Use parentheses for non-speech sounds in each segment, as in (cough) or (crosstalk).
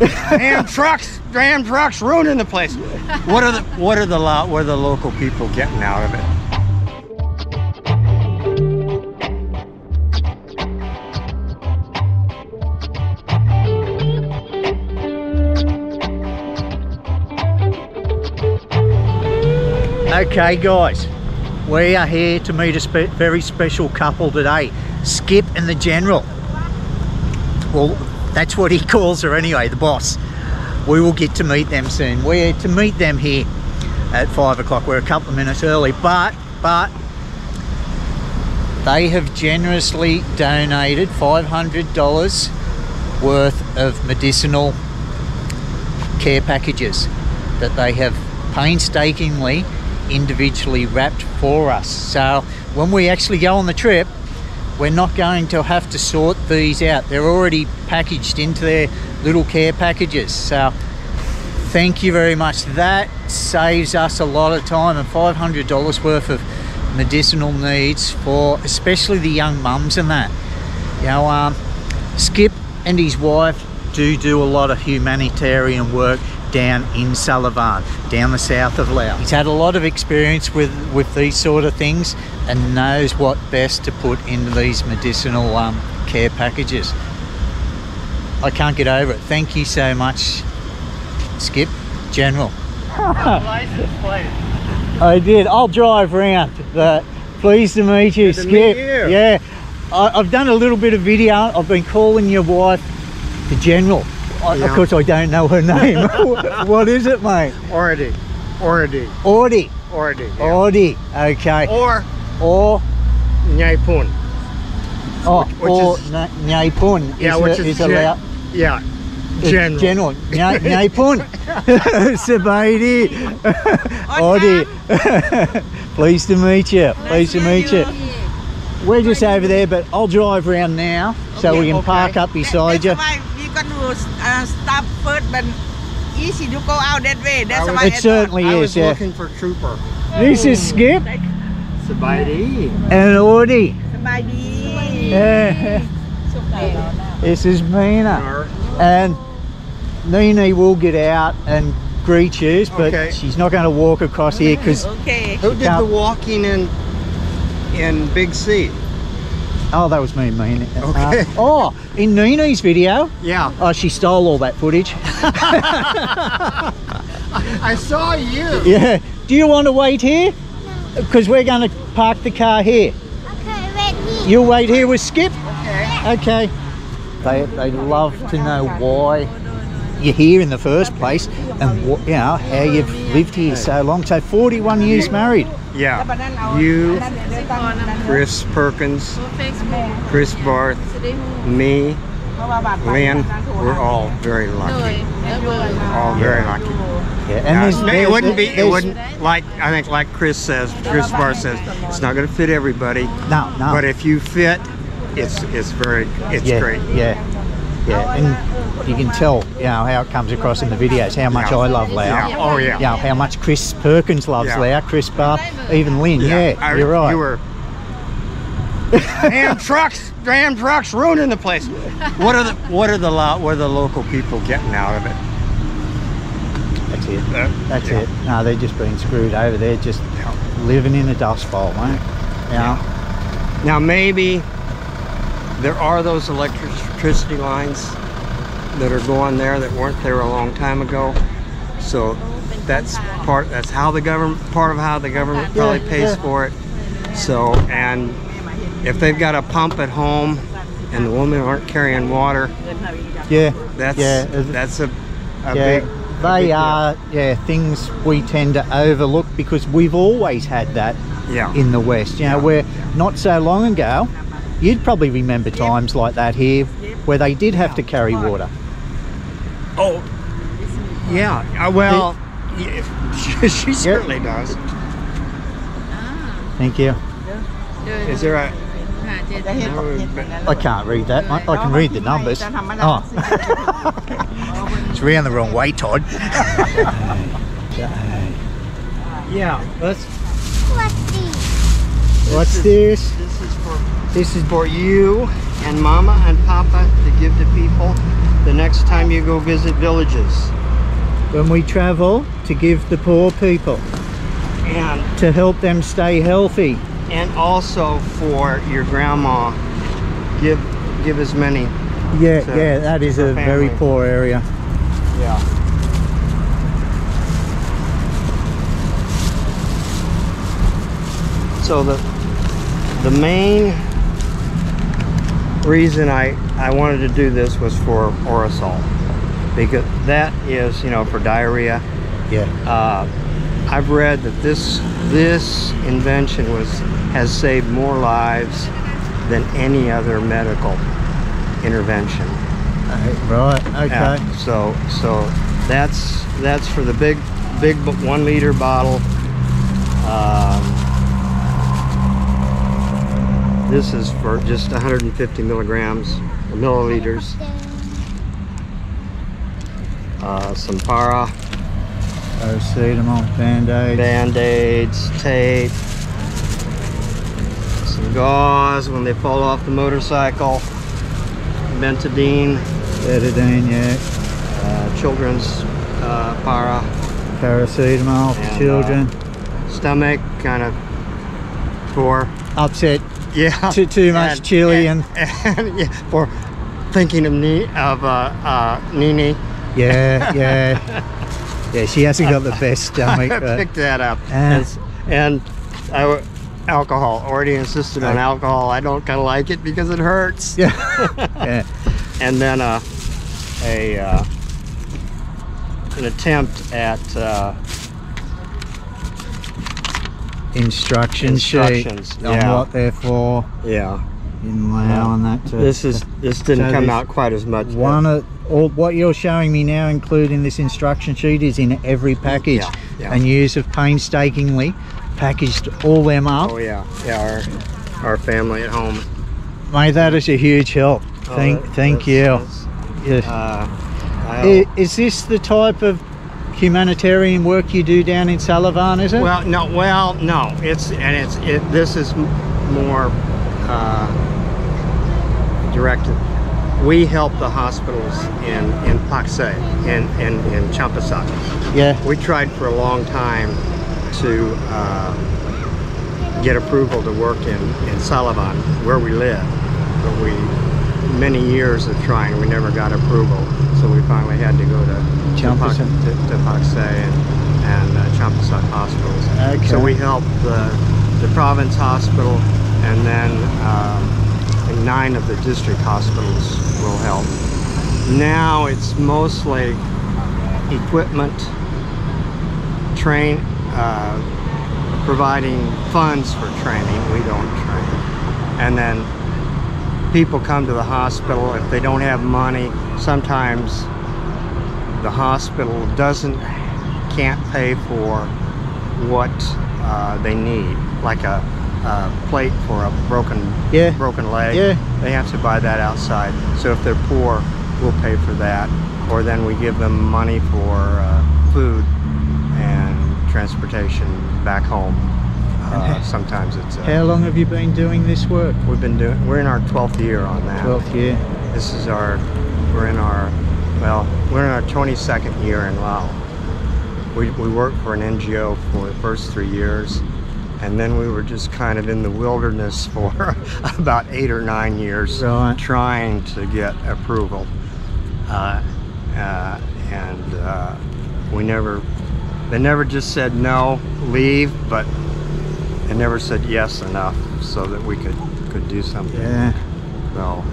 damn trucks, damn trucks ruining the place. What are the what are the lot what are the local people getting out of it? Okay, guys, we are here to meet a spe very special couple today Skip and the General. Well, that's what he (laughs) calls her anyway, the boss. We will get to meet them soon. We're to meet them here at five o'clock. We're a couple of minutes early, but, but, they have generously donated $500 worth of medicinal care packages that they have painstakingly individually wrapped for us. So when we actually go on the trip, we're not going to have to sort these out. They're already packaged into their little care packages. So thank you very much. That saves us a lot of time and $500 worth of medicinal needs for especially the young mums and that. You know, um, Skip and his wife do do a lot of humanitarian work down in Salavan, down the south of Laos. He's had a lot of experience with, with these sort of things and knows what best to put into these medicinal um, care packages. I can't get over it. Thank you so much, Skip, General. (laughs) I did. I'll drive round. But pleased to meet you, Good to Skip. meet you. Yeah, I, I've done a little bit of video. I've been calling your wife the General. I, Of course, I don't know her name. (laughs) (laughs) what is it, mate? Ordy. Ordy. Audie. Ordy. Yeah. Audie. Okay. Or Or Nyapun. oh, which or is- Nya- Nyapun. Yeah, is which a, is is a gen- Lao- Yeah. it's General. General. Nya- Nyapun. Sabaidi. Audie. Pleased to meet you. Pleased to meet you. We're just over there, but I'll drive around now so we can Okay. park up beside you you uh, stop first, but easy to go out that way. That's was, why it I certainly thought. is. I was yeah. looking for Trooper. This is Skip. Sabaidi. And Odi. Sabaidi. Yeah. This is Mina. And Nini will get out and greet you, but okay. she's not going to walk across here because. Okay. Who did the walking in in Big C? Oh, that was me, Mina. Okay. Uh, oh, in Nini's video, Yeah. oh, she stole all that footage. (laughs) I saw you. yeah. Do you want to wait here? Because we're going to park the car here. Okay, ready. You'll wait here with Skip? Okay. Okay. They, they love to know why you're here in the first place and what, you know, how you've lived here so long. So 41 years married. Yeah. You, Chris Perkins, Chris Barth, me, Lynn, we're all very lucky. All very lucky. Yeah, and it wouldn't be, it wouldn't, like, I think like Chris says, Chris Barth says, it's not going to fit everybody. No, no. But if you fit, it's, it's very, it's yeah, great. Yeah, yeah. And, you can tell, you know, how it comes across in the videos how much Yeah. I love Lao. Yeah. Oh yeah. You know, how much Chris Perkins loves Yeah. Lao, Chris Barth, even Lynn. Yeah, I- you're right. You were. damn trucks! Damn trucks ruining the place. What are the what are the what are the local people getting out of it? That's it. Uh, That's yeah. it. No, they're just being screwed over. They're just living in a dust bowl, mate. You know? Now maybe there are those electricity lines that are going there that weren't there a long time ago. So that's part that's how the government part of how the government probably pays for it. So and if they've got a pump at home and the women aren't carrying water, Yeah. that's yeah. that's a, a yeah. big they are, yeah, things we tend to overlook because we've always had that Yeah. in the West. You know, Yeah. where not so long ago, you'd probably remember times like that here where they did have to carry water. Oh, yeah. Uh, well, the, yeah, (laughs) she certainly does. Thank you. Is there a I can't read that. I, I can read the numbers. Oh. (laughs) it's around the wrong way, Todd. (laughs) yeah, let's... What's this? What's this? This is for this is for you and Mama and Papa to give to people the next time you go visit villages. When we travel to give the poor people, And to help them stay healthy. and also for your grandma, give give as many. Yeah, So, yeah, that is a very poor area. Yeah. So the the main reason I I wanted to do this was for Orasol because that is you know for diarrhea. Yeah. Uh, I've read that this this invention was has saved more lives than any other medical intervention. Uh, right. Okay. Yeah, so so that's that's for the big big one liter bottle. Um, this is for just 150 milligrams or milliliters. Uh, some para, Paracetamol, band-aids. band-aids, tape, some gauze when they fall off the motorcycle, Bentadine. betadine, yeah. uh, children's uh, para. Paracetamol for And, uh, children. stomach kind of for Upset yeah Too- too much chili and, (laughs) and yeah, for thinking of Ni- of uh, uh, Nini. Yeah, yeah. yeah, she hasn't got the best (laughs) stomach. I picked that up Ah. and, and I alcohol already insisted on alcohol. I don't kind of like it because it hurts. yeah. (laughs) yeah. And then uh, a uh, an attempt at uh, Instruction Instructions, sheet on yeah. what they're for yeah. in Lao and that. To, This is this didn't So come out quite as much. one of all what you're showing me now, including this instruction sheet, is in every package, Yeah, yeah. and you have painstakingly packaged all them up. Oh yeah, yeah. Our our family at home. Mate, that is a huge help. Oh, thank, that- thank that's- you. that's, Yes. Uh, I- I- Is this the type of humanitarian work you do down in Salavan? Is it? well, no, well, no. It's and it's it. This is more uh, directed. We help the hospitals in in Paksay in in in Champasak. yeah. We tried for a long time to uh, get approval to work in in Salavan, where we live, but we many years of trying, we never got approval. So we finally had to go to Champasak. to, to and and uh, Champasak hospitals. Okay. So we helped the the province hospital, and then um, nine of the district hospitals will help. Now it's mostly equipment, train, uh, providing funds for training. We don't train. And then people come to the hospital if they don't have money. Sometimes the hospital doesn't, can't pay for what uh, they need, like a, a plate for a broken Yeah. broken leg. Yeah. They have to buy that outside. So if they're poor, we'll pay for that. Or then we give them money for uh, food and transportation back home. Uh, sometimes it's. Uh, How long have you been doing this work? We've been doing. We're in our 12th year on that. 12th year. This is our. We're in our. Well, we're in our 22nd year in Lao. We we worked for an NGO for the first three years, and then we were just kind of in the wilderness (laughs) for about eight or nine years, Right. trying to get approval. Uh, uh, and uh, we never. They never just said no, leave, but they never said yes enough so that we could could do something. Yeah. So.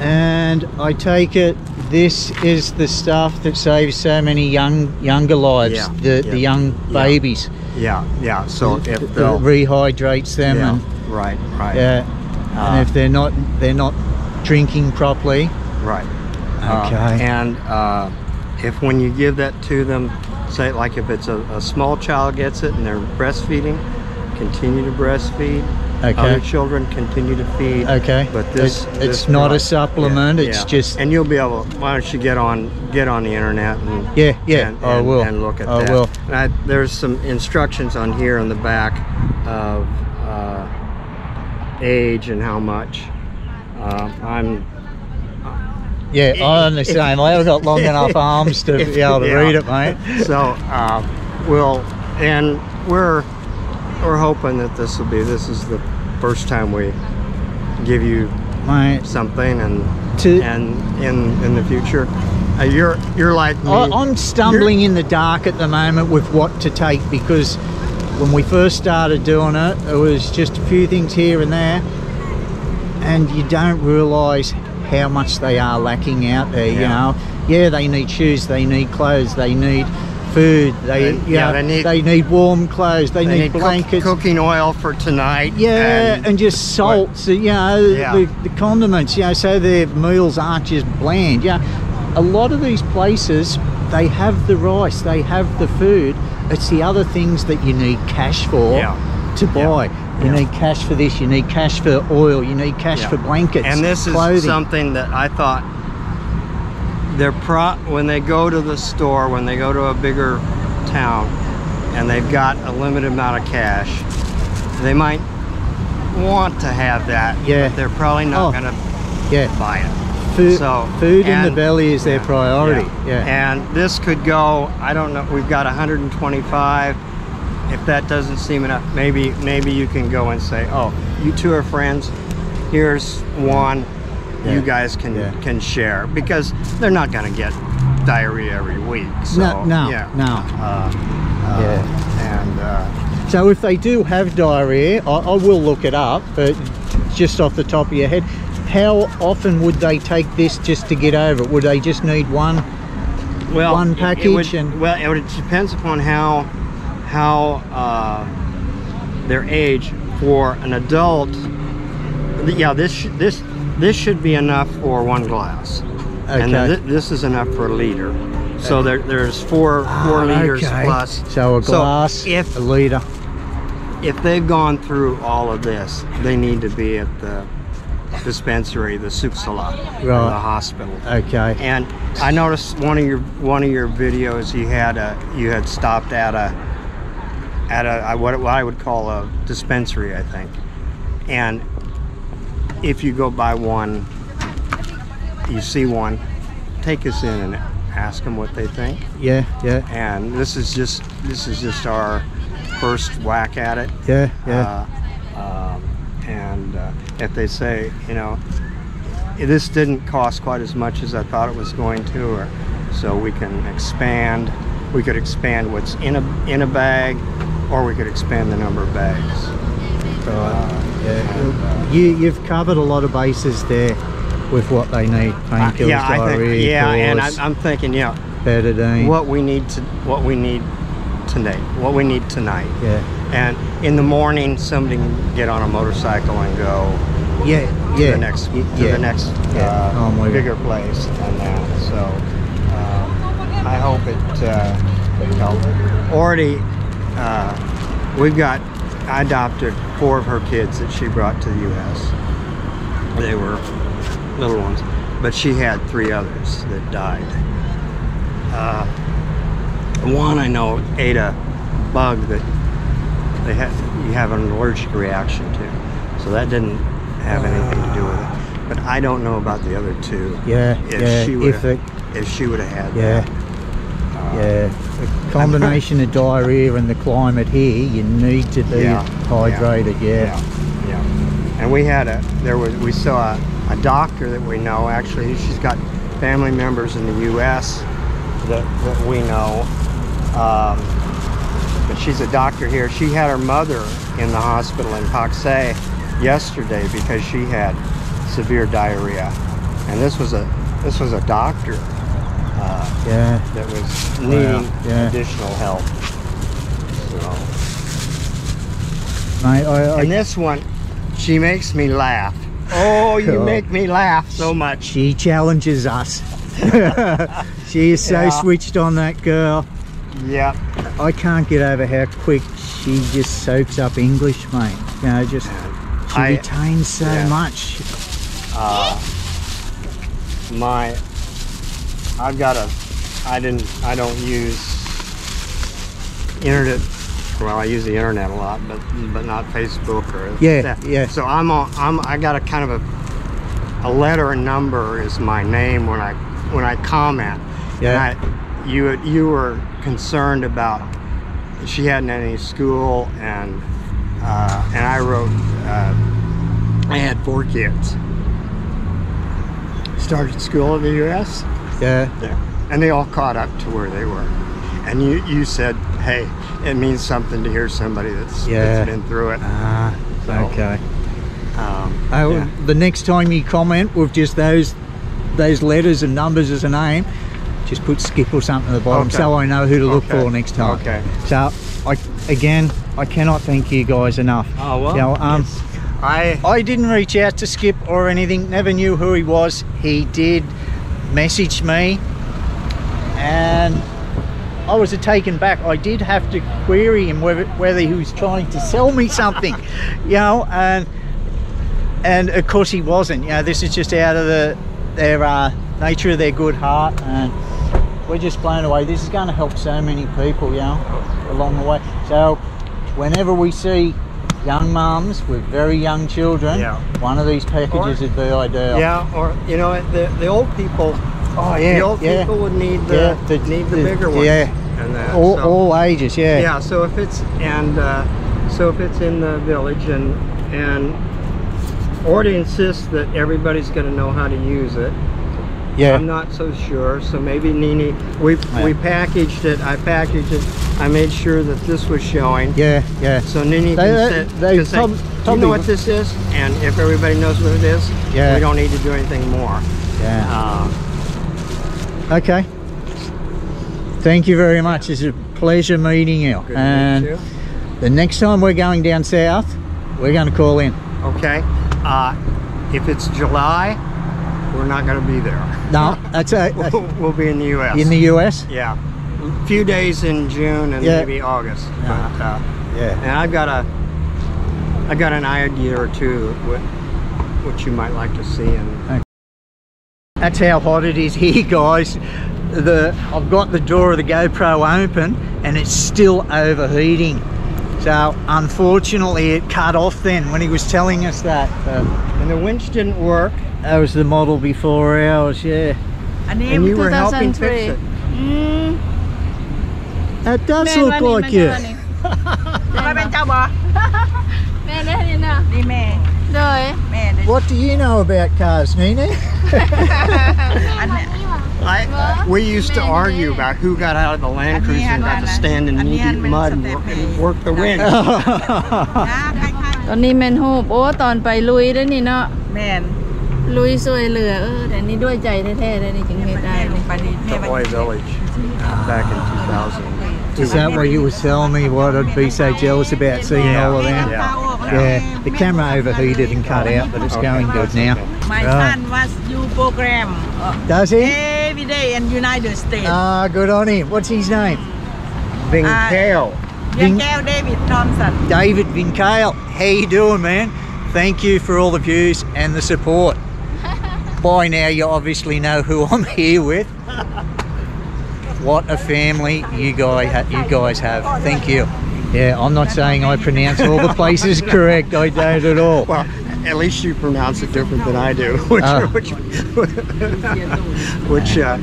And I take it this is the stuff that saves so many young younger lives, Yeah, the yeah, the young babies. Yeah, yeah. So if It rehydrates them yeah, and right, right, yeah. Uh, and if they're not they're not drinking properly. right. Uh, Okay. and uh, if when you give that to them, say like if it's a, a small child gets it and they're breastfeeding, continue to breastfeed. Okay. Other children continue to feed. Okay. But this, It's- this it's not a supplement, it's just- And you'll be able. Why don't you get on get on the internet and Yeah, yeah, and, I will. and look at I that. will. And I, there's some instructions on here on the back of uh, age and how much. Uh, I'm Yeah, I'm the same. I haven't got long (laughs) enough arms to be able to Yeah. read it, mate. So uh, we'll and we're we're hoping that this will be this is the first time we give you something and To- and in in the future uh, you're you're like me. I, I'm stumbling in the dark at the moment with what to take because when we first started doing it, it was just a few things here and there, and you don't realise how much they are lacking out there. You know, yeah, they need shoes, they need clothes, they need food, they, They- yeah, yeah, they need- they need warm clothes, they, They need, need cook- blankets. cooking oil for tonight. Yeah, and, just salts, you know, Yeah. the, the condiments, you know, so their meals aren't just bland. Yeah, a lot of these places, they have the rice, they have the food. It's the other things that you need cash for Yeah. to Yeah. buy. You Yeah. need cash for this, you need cash for oil, you need cash Yeah. for blankets, and this is something that I thought they're pro when they go to the store when they go to a bigger town and they've got a limited amount of cash they might want to have that Yeah. but they're probably not Oh. gonna yeah, buy it. Food, so food in the belly is their yeah, priority. Yeah, and this could go I don't know we've got 125 if that doesn't seem enough maybe maybe you can go and say oh you two are friends. Here's one Yeah. you guys can Yeah. can share because they're not going to get diarrhea every week so No, no, yeah no. uh, uh, Yeah. and uh, So if they do have diarrhea, I, I will look it up, but just off the top of your head, how often would they take this just to get over it? Would they just need one? well One it- it package would- and- well it, would- depends upon how how uh, their age for an adult yeah this this this should be enough for one glass and then Okay. this is enough for a liter so there, there's four four Ah, liters okay. plus So a So glass, if a litre. if they've gone through all of this they need to be at the dispensary the soup salon Right. the hospital Okay. and I noticed one of your one of your videos you had a you had stopped at a at a what I would call a dispensary I think and if you go by one you see one take us in and ask them what they think Yeah, yeah, and this is just this is just our first whack at it yeah, yeah. uh, um, and uh, if they say, you know, this didn't cost quite as much as I thought it was going to, or so we can expand. We could expand what's in a in a bag, or we could expand the number of bags. right. yeah. You, you've covered a lot of bases there with what they need: painkillers, yeah, I diarrhea, think, yeah, and I'm, I'm thinking, yeah, betadine. what we need to what we need tonight, what we need tonight. Yeah, And in the morning, somebody can get on a motorcycle and go yeah, to yeah. the next y- to yeah. the next Yeah, uh, you. bigger place than that. So uh, I hope it uh, it helps. Already, uh, we've got. I adopted four of her kids that she brought to the U.S. They were little ones, but she had three others that died. Uh, one I know ate a bug that they had you have an allergic reaction to, so that didn't have anything to do with it. But I don't know about the other two. Yeah, If yeah. she would If it, if she would have had yeah, that. Yeah. A combination of diarrhea and the climate here, you need to be Yeah, hydrated. Yeah. Yeah, yeah. And we had a there was we saw a, a doctor that we know actually she's got family members in the U.S. that that we know. Um, but she's a doctor here. She had her mother in the hospital in Paksay yesterday because she had severe diarrhea, and this was a this was a doctor. That was needing yeah. additional help. So. Mate, I, I, And this one, she makes me laugh. Oh, (laughs) you Cool. make me laugh so much. she challenges us. (laughs) she is so Yeah. switched on that girl. Yep. I can't get over how quick she just soaks up English, mate. You know, just she I- retains so yeah. much. Uh, my, I've got a, I didn't, I don't use internet. Well, I use the internet a lot, but but not Facebook or Yeah, that. yeah. So I'm on, I'm, I got a kind of a, a letter and number is my name when I when I comment. Yeah. And I, you you were concerned about she hadn't any school and uh, and I wrote uh, I had four kids. Started school in the U.S. Yeah. Yeah. And they all caught up to where they were. And you, you said, hey, it means something to hear somebody that's, Yeah. that's been through it. Ah, So, okay. Um, Oh, yeah. the next time you comment with just those those letters and numbers as a name, just put skip or something at the bottom Okay. so I know who to look Okay. for next time. Okay. So I again I cannot thank you guys enough. Oh, well, You know, um, it's- I, I didn't reach out to Skip or anything, never knew who he was. He did message me and I was taken back. I did have to query him whether, whether he was trying to sell me something, (laughs) you know, and and of course he wasn't. You know, this is just out of the their uh, nature of their good heart, and we're just blown away. This is going to help so many people, you know, along the way. So whenever we see young mums with very young children, Yeah. one of these packages Or- would be ideal. yeah, or, you know, the, the old people, Oh yeah. the old yeah. people would need the, Yeah, the- need the, the- bigger ones. yeah. And that, all, so- all ages. Yeah. yeah so if it's and uh, so if it's in the village and and Orty insists that everybody's going to know how to use it Yeah. I'm not so sure so maybe Nini we Yeah. we packaged it I packaged it I made sure that this was showing yeah. Yeah. so Nini They- can they- sit they can say, do you know what this is and if everybody knows what it is Yeah. we don't need to do anything more Yeah. uh, Okay. Thank you very much. It's a pleasure meeting you. good and you. the next time we're going down south, we're going to call in. okay uh, if it's July we're not going to be there No, that's a, (laughs) we'll, we'll be in the U.S. in the US. yeah, a few days in June and Yeah. maybe August. Uh-huh. But, uh, Yeah. and I've got a, I've got an idea or two what, what you might like to see. And that's how hot it is here, (laughs) guys. The I've got the door of the GoPro open and it's still overheating. So unfortunately it cut off then when he was telling us that. And the winch didn't work. That was the model before ours, yeah. And, and you were helping fix it. Mm. That does man, look like you. (laughs) (laughs) what do you know about cars, Nina? we used to argue about who got out of the Land Cruiser and got to stand in knee-deep mud and work, and work the winch. ตอนนี้แมนฮูบโอ้ตอนไปลุยด้วยนี่เนาะแมนลุยสวยเหลือเออแต่นี่ด้วยใจแท้ๆเลยนี่จึงเฮ็ดได้ลงไปนี่ The Oi Village back in 2000 Is that what you were telling me what I'd be so jealous about seeing yeah. all of that? Yeah. yeah. The camera overheated and cut out but it's okay. going good now. My son was program. Does he? Every day in United States. Ah, uh, good on him. What's his name? Vincale. Uh, Vincal David Thompson. David Vincale. How you doing, man? Thank you for all the views and the support. (laughs) By now, you obviously know who I'm here with. What a family you guys you guys have. Thank you. Yeah, I'm not saying I pronounce all the places correct. I don't at all. Well, at least you pronounce it different than I do, (laughs) which, Oh. which, which uh,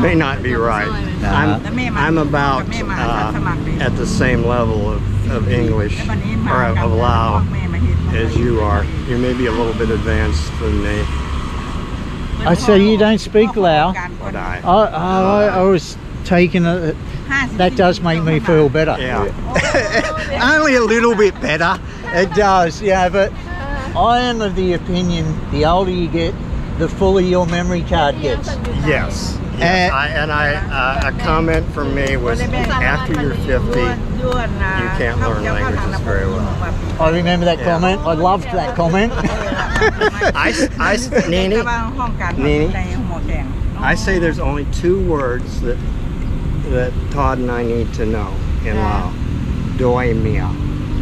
may not be right. I'm, I'm about uh, at the same level of, of English or of, of Lao as you are. You may be a little bit advanced than me, I say you don't speak Lao. but I. I, I, I was taking a, that does make me feel better. Yeah. (laughs) Only a little bit better. It does, yeah, but I am of the opinion the older you get, the fuller your memory card gets. Yes. And I, and I uh, a comment from me was after you're 50, you can't learn languages very well. I remember that yeah. comment. I loved that comment. (laughs) I, I, Nini, Nini, I say there's only two words that that Todd and I need to know in Lao. Doi mia.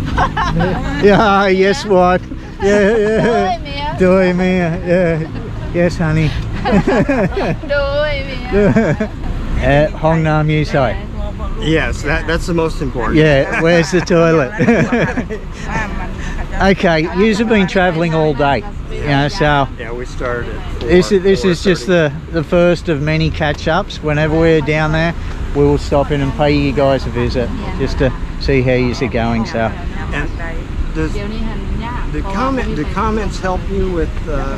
(laughs) yeah, yes, what? yeah, yeah. (laughs) Do it, Mia. Do it, Mia. Yeah. Yes, honey. (laughs) Do it, Mia. (laughs) At Hong Nam Yi Yes, that, that's the most important. Yeah, where's the toilet? okay, you've been traveling all day. Yeah, so. Yeah, we started. Four, this is, this is just the, the first of many catch ups. Whenever we're down there, we will stop in and pay you guys a visit just to see how you're going. So. And does, the comment, the comments help you with uh,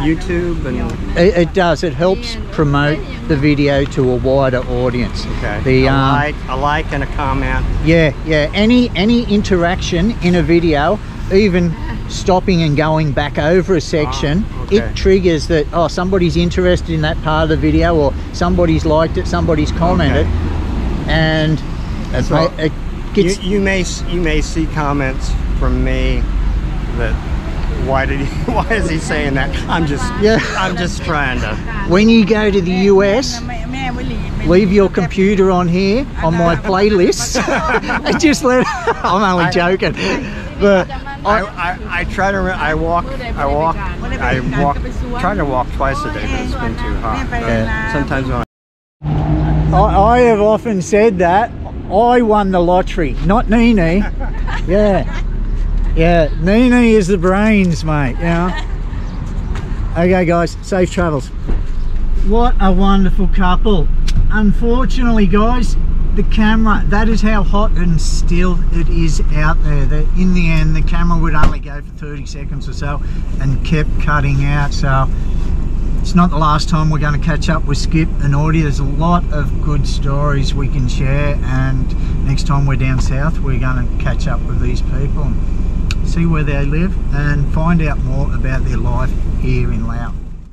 YouTube and it, it, does. It helps promote the video to a wider audience. Okay. The a um, like, a like, and a comment. Yeah, yeah. Any any interaction in a video, even stopping and going back over a section, ah, okay. it triggers that oh somebody's interested in that part of the video or somebody's liked it, somebody's commented, okay. and so it, it gets. You, you may you may see comments from me that why did he (laughs) why is he saying that? I'm just yeah. I'm just trying to when you go to the us leave your computer on here on my playlist. And (laughs) (laughs) just let i'm only joking. But I, I, I try to I walk I walk I walk try to walk twice a day but it's been too hot yeah. sometimes when I, I I have often said that I won the lottery not Nini yeah yeah. Nene is the brains, mate. You know. (laughs) Okay, guys. Safe travels. What a wonderful couple. Unfortunately, guys, the camera. That is how hot and still it is out there. That in the end, the camera would only go for 30 seconds or so, and kept cutting out. So it's not the last time we're going to catch up with Skip and Audie. There's a lot of good stories we can share, and next time we're down south, we're going to catch up with these people and see where they live and find out more about their life here in Laos.